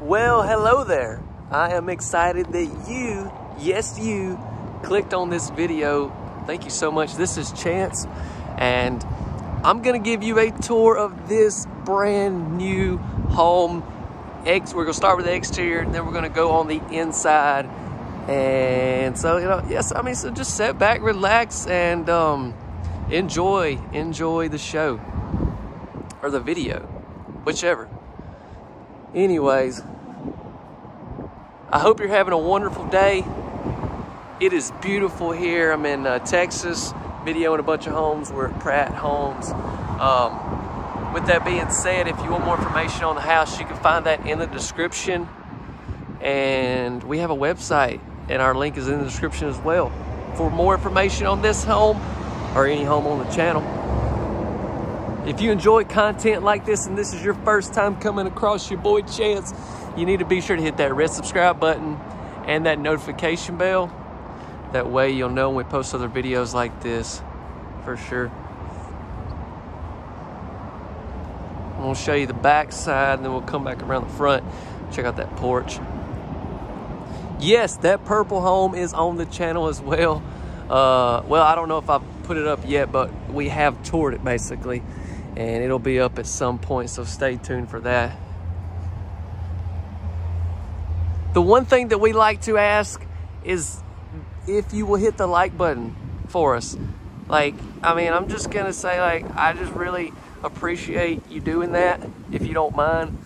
Well, hello there. I am excited that you, yes, you, clicked on this video. Thank you so much. This is Chance, and I'm gonna give you a tour of this brand new home. We're gonna start with the exterior, and then we're gonna go on the inside. And so, you know, yes, I mean, so just sit back, relax, and um, enjoy, enjoy the show or the video, whichever. Anyways, I hope you're having a wonderful day. It is beautiful here. I'm in uh, Texas, videoing a bunch of homes. We're at Pratt Homes. Um, with that being said, if you want more information on the house, you can find that in the description. And we have a website, and our link is in the description as well. For more information on this home or any home on the channel. If you enjoy content like this and this is your first time coming across your boy Chance, you need to be sure to hit that red subscribe button and that notification bell. That way you'll know when we post other videos like this for sure. I'm gonna show you the back side and then we'll come back around the front. Check out that porch. Yes, that purple home is on the channel as well. Uh, well, I don't know if I've put it up yet, but we have toured it basically and it'll be up at some point, so stay tuned for that. The one thing that we like to ask is if you will hit the like button for us. Like, I mean, I'm just gonna say, like, I just really appreciate you doing that, if you don't mind.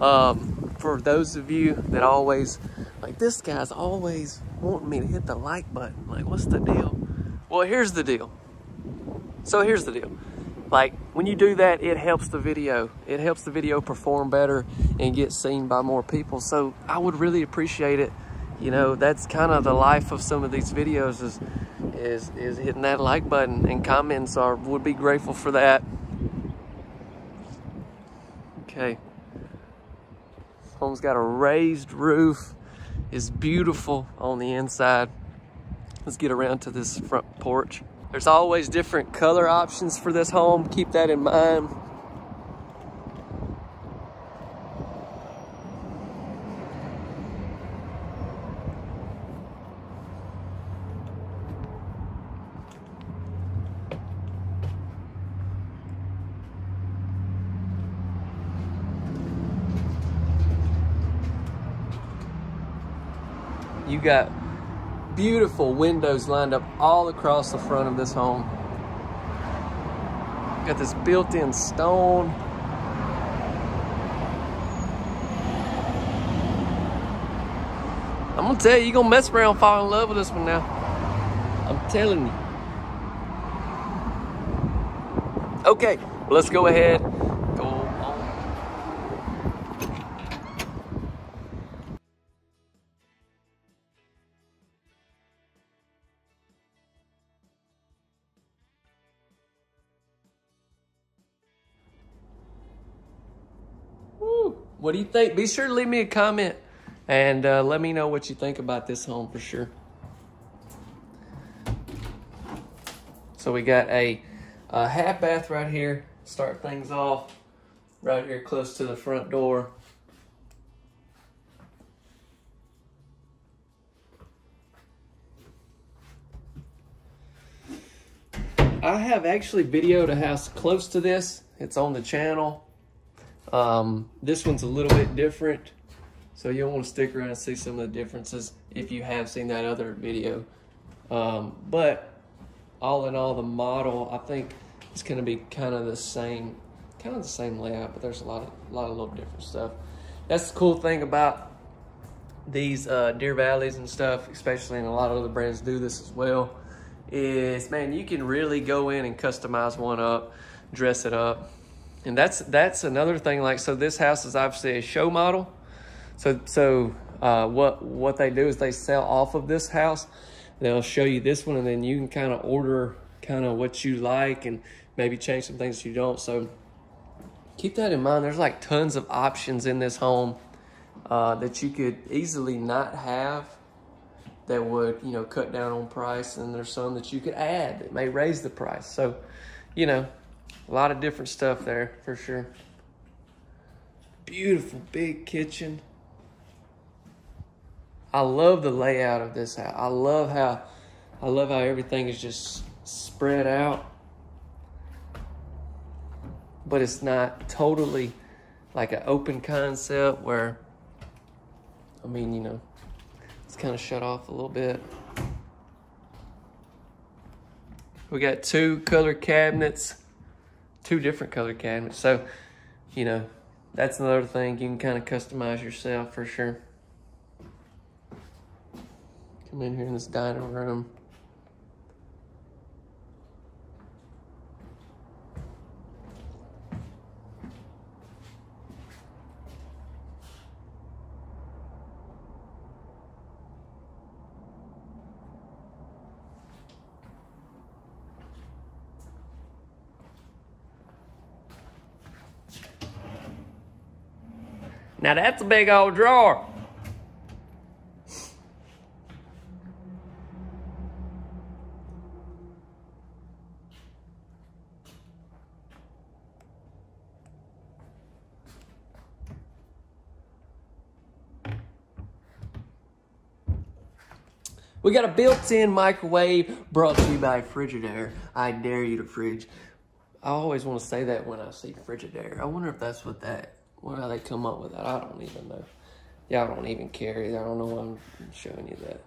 Um, for those of you that always, like, this guy's always wanting me to hit the like button. Like, what's the deal? Well, here's the deal. So here's the deal like when you do that it helps the video. It helps the video perform better and get seen by more people. So i would really appreciate it. You know that's kind of the life of some of these videos is is is hitting that like button and comments are would be grateful for that. Okay. Home's got a raised roof. Is beautiful on the inside. Let's get around to this front porch there's always different color options for this home. Keep that in mind. You got beautiful windows lined up all across the front of this home. Got this built-in stone. I'm gonna tell you, you're gonna mess around fall in love with this one now. I'm telling you. Okay, let's go ahead What do you think? Be sure to leave me a comment and uh, let me know what you think about this home for sure. So we got a, a half bath right here. Start things off right here close to the front door. I have actually videoed a house close to this. It's on the channel. Um, this one's a little bit different. So you'll want to stick around and see some of the differences if you have seen that other video. Um, but all in all, the model, I think it's going to be kind of the same, kind of the same layout, but there's a lot of, a lot of little different stuff. That's the cool thing about these uh, Deer Valleys and stuff, especially and a lot of other brands do this as well, is man, you can really go in and customize one up, dress it up, and that's that's another thing. Like, so this house is obviously a show model. So so uh, what what they do is they sell off of this house. They'll show you this one, and then you can kind of order kind of what you like, and maybe change some things you don't. So keep that in mind. There's like tons of options in this home uh, that you could easily not have that would you know cut down on price, and there's some that you could add that may raise the price. So you know a lot of different stuff there for sure. Beautiful big kitchen. I love the layout of this house. I love how I love how everything is just spread out. But it's not totally like an open concept where I mean, you know, it's kind of shut off a little bit. We got two color cabinets, two different color cabinets. So, you know, that's another thing you can kind of customize yourself for sure. Come in here in this dining room. Now that's a big old drawer. We got a built-in microwave brought to you by Frigidaire. I dare you to fridge. I always want to say that when I see Frigidaire. I wonder if that's what that, how they come up with that. I don't even know. Y'all don't even care. I don't know why I'm showing you that.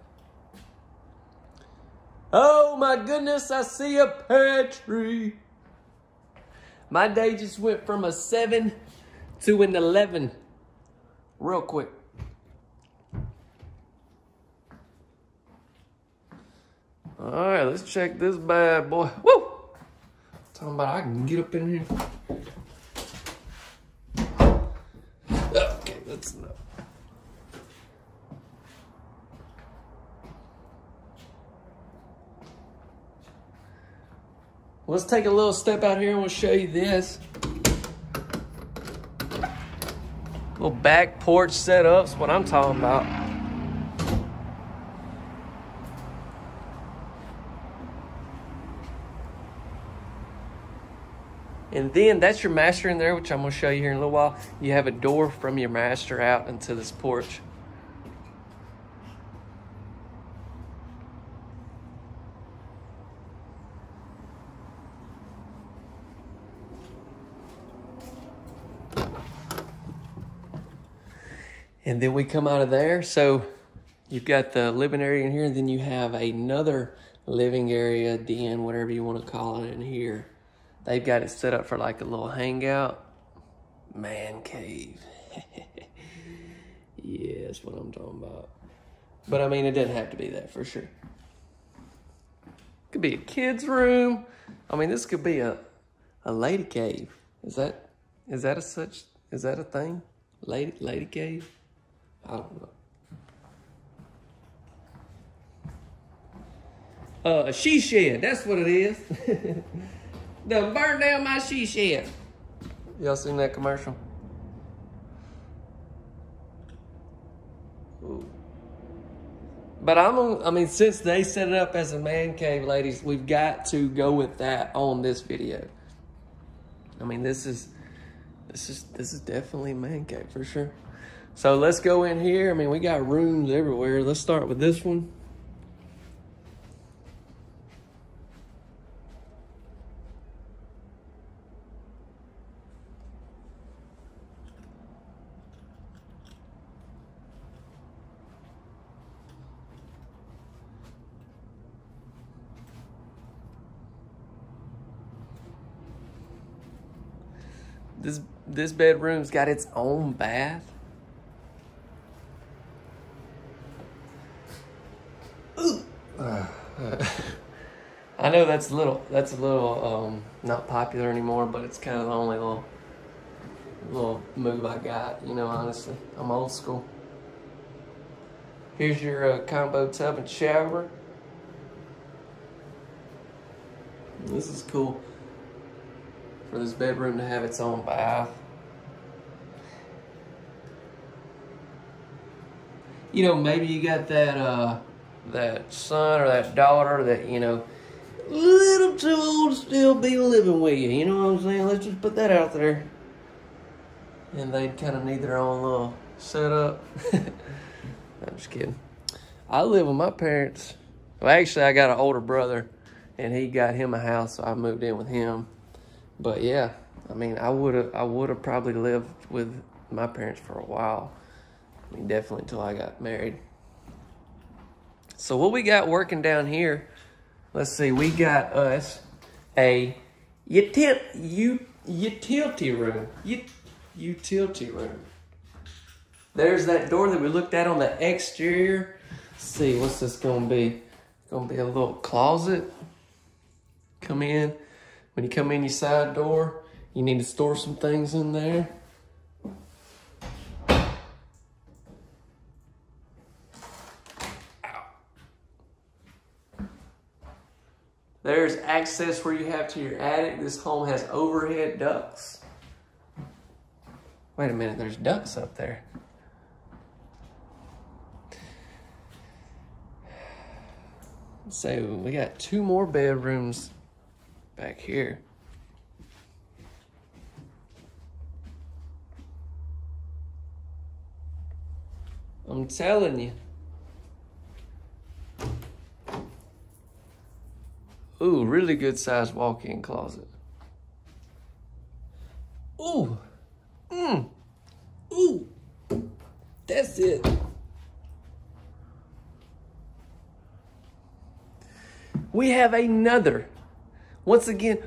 Oh my goodness, I see a pear tree. My day just went from a seven to an 11 real quick. All right, let's check this bad boy. Woo! Talking about I can get up in here. Okay, that's enough. Let's take a little step out here and we'll show you this. Little back porch setups, what I'm talking about. And then that's your master in there, which I'm gonna show you here in a little while. You have a door from your master out into this porch. And then we come out of there. So you've got the living area in here, and then you have another living area, den, whatever you want to call it in here. They've got it set up for like a little hangout. Man cave. yeah, that's what I'm talking about. But I mean, it doesn't have to be that for sure. Could be a kid's room. I mean, this could be a, a lady cave. Is that, is that a such, is that a thing? Lady, lady cave? I don't know. Uh, a she shed, that's what it is. the burn down my she shed. Y'all seen that commercial? But I'm, I mean, since they set it up as a man cave, ladies, we've got to go with that on this video. I mean, this is, this is, this is definitely a man cave for sure. So let's go in here. I mean, we got rooms everywhere. Let's start with this one. This bedroom's got its own bath. I know that's a little that's a little um, not popular anymore, but it's kind of the only little little move I got. You know, honestly, I'm old school. Here's your uh, combo tub and shower. This is cool for this bedroom to have its own bath. You know, maybe you got that uh, that son or that daughter that you know, little too old to still be living with you. You know what I'm saying? Let's just put that out there. And they'd kind of need their own little setup. I'm just kidding. I live with my parents. Well, actually, I got an older brother, and he got him a house, so I moved in with him. But yeah, I mean, I would have, I would have probably lived with my parents for a while. Mean, definitely until I got married. So what we got working down here? Let's see. We got us a util, utility room. Utility room. There's that door that we looked at on the exterior. Let's see, what's this gonna be? Gonna be a little closet. Come in. When you come in your side door, you need to store some things in there. There's access where you have to your attic. This home has overhead ducts. Wait a minute, there's ducts up there. So we got two more bedrooms back here. I'm telling you. Ooh, really good sized walk-in closet. Ooh. Mmm. Ooh. That's it. We have another. Once again,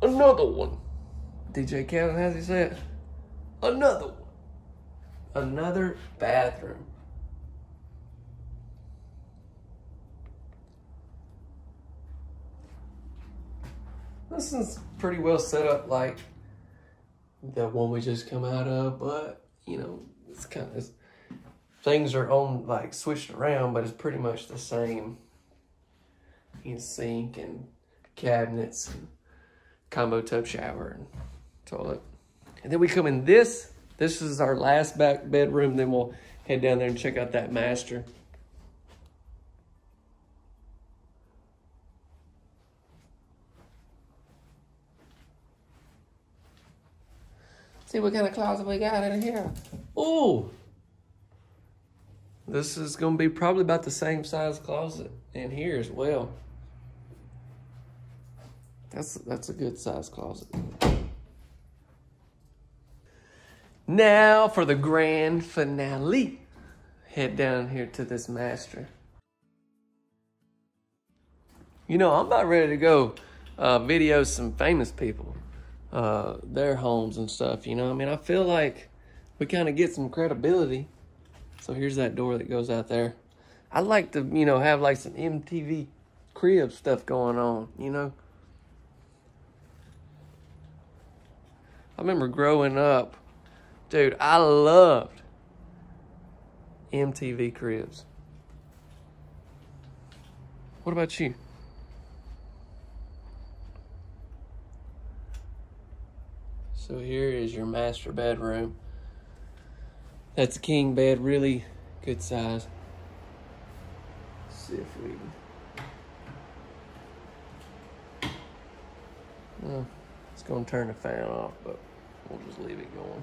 another one. DJ Khaled, how's he say it? Another one. Another bathroom. This is pretty well set up like the one we just come out of, but you know, it's kind of, things are on like switched around, but it's pretty much the same in sink and cabinets and combo tub shower and toilet. And then we come in this. This is our last back bedroom. Then we'll head down there and check out that master. See what kind of closet we got in here. Ooh! This is going to be probably about the same size closet in here as well. That's that's a good size closet. Now for the grand finale. Head down here to this master. You know, I'm about ready to go uh, video some famous people, uh, their homes and stuff. You know, I mean, I feel like we kind of get some credibility. So here's that door that goes out there. I'd like to, you know, have like some MTV crib stuff going on, you know. I remember growing up, dude, I loved MTV Cribs. What about you? So here is your master bedroom. That's a king bed, really good size. Let's see if we can. well, it's gonna turn the fan off, but We'll just leave it going.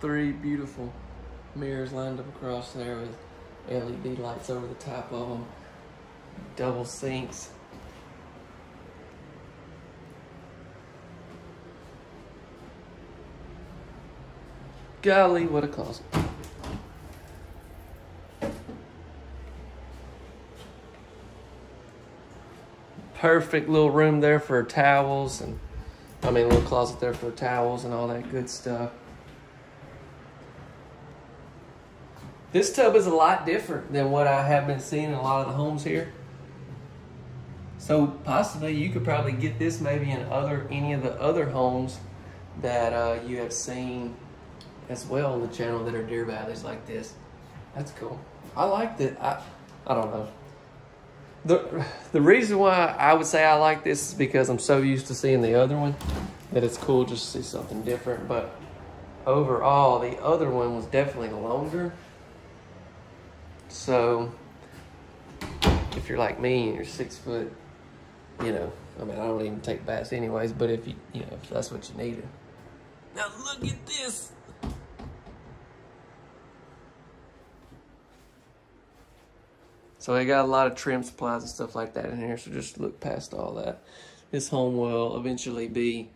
Three beautiful mirrors lined up across there with LED lights over the top of them. Double sinks. Golly, what a closet. perfect little room there for towels and I mean a little closet there for towels and all that good stuff. This tub is a lot different than what I have been seeing in a lot of the homes here. So possibly you could probably get this maybe in other any of the other homes that uh, you have seen as well on the channel that are Deer Valleys like this. That's cool. I like that. I, I don't know the the reason why I would say I like this is because I'm so used to seeing the other one that it's cool just to see something different. But overall, the other one was definitely longer. So if you're like me and you're six foot you know, I mean, I don't even take baths anyways, but if you, you know, if that's what you needed. Now look at this. So they got a lot of trim supplies and stuff like that in here, so just look past all that. This home will eventually be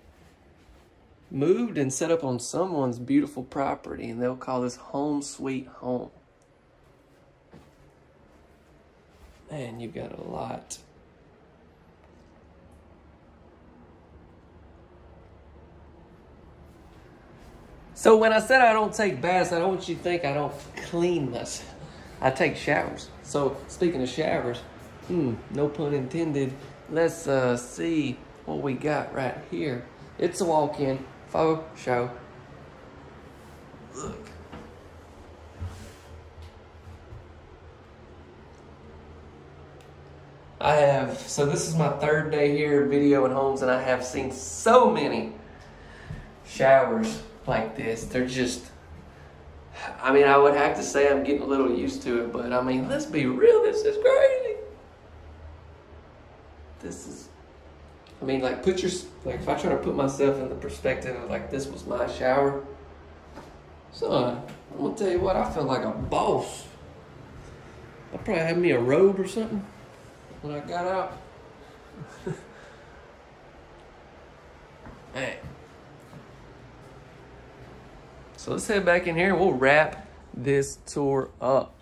moved and set up on someone's beautiful property, and they'll call this home sweet home. Man, you've got a lot. So when I said I don't take baths, I don't want you to think I don't clean myself. I take showers. So speaking of showers, hmm, no pun intended, let's uh, see what we got right here. It's a walk-in faux show. Look. I have, so this is my third day here videoing homes and I have seen so many showers like this. They're just, I mean, I would have to say I'm getting a little used to it, but I mean, let's be real, this is crazy. This is, I mean, like, put your, like, if I try to put myself in the perspective of, like, this was my shower, son, I'm gonna tell you what, I feel like a boss. I probably had me a robe or something when I got out. hey. So let's head back in here and we'll wrap this tour up.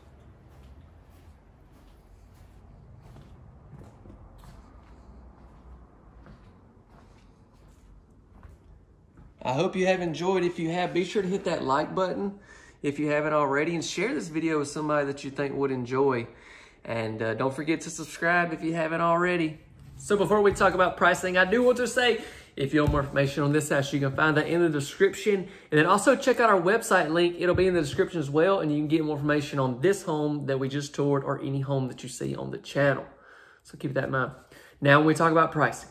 I hope you have enjoyed. If you have, be sure to hit that like button if you haven't already and share this video with somebody that you think would enjoy. And uh, don't forget to subscribe if you haven't already. So before we talk about pricing, I do want to say if you want more information on this house, you can find that in the description. And then also check out our website link. It'll be in the description as well. And you can get more information on this home that we just toured or any home that you see on the channel. So keep that in mind. Now, when we talk about pricing,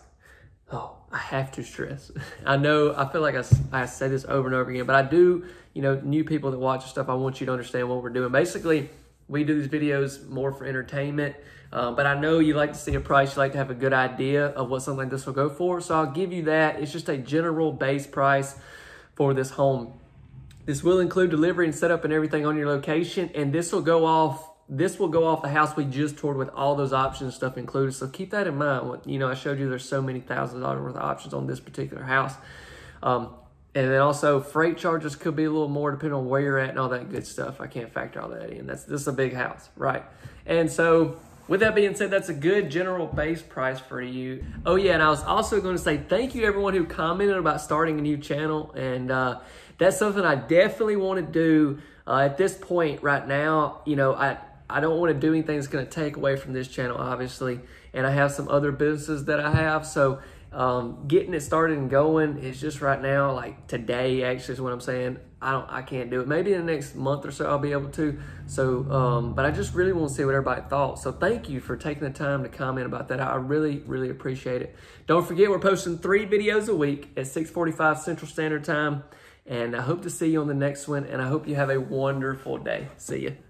oh, I have to stress. I know, I feel like I, I say this over and over again, but I do, you know, new people that watch stuff, I want you to understand what we're doing. Basically, we do these videos more for entertainment, uh, but I know you like to see a price, you like to have a good idea of what something like this will go for. So I'll give you that. It's just a general base price for this home. This will include delivery and setup and everything on your location, and this will go off this will go off the house we just toured with all those options stuff included. So keep that in mind. What you know, I showed you there's so many thousand dollars worth of options on this particular house. Um, and then also freight charges could be a little more depending on where you're at and all that good stuff. I can't factor all that in. That's this is a big house, right? And so with that being said, that's a good general base price for you. Oh yeah, and I was also going to say thank you everyone who commented about starting a new channel. And uh, that's something I definitely want to do uh, at this point right now. You know, I, I don't want to do anything that's going to take away from this channel, obviously. And I have some other businesses that I have. So um, getting it started and going is just right now, like today actually is what I'm saying. I don't, I can't do it. Maybe in the next month or so I'll be able to. So, um, but I just really want to see what everybody thought. So thank you for taking the time to comment about that. I really, really appreciate it. Don't forget we're posting three videos a week at 6:45 Central Standard Time, and I hope to see you on the next one. And I hope you have a wonderful day. See you.